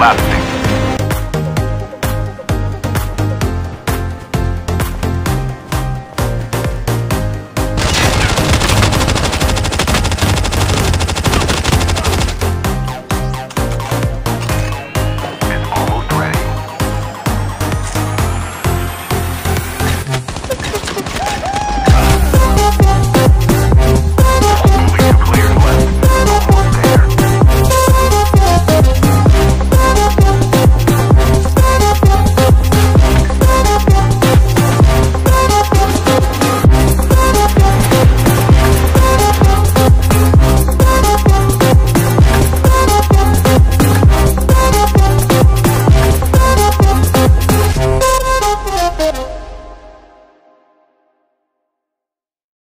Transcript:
left.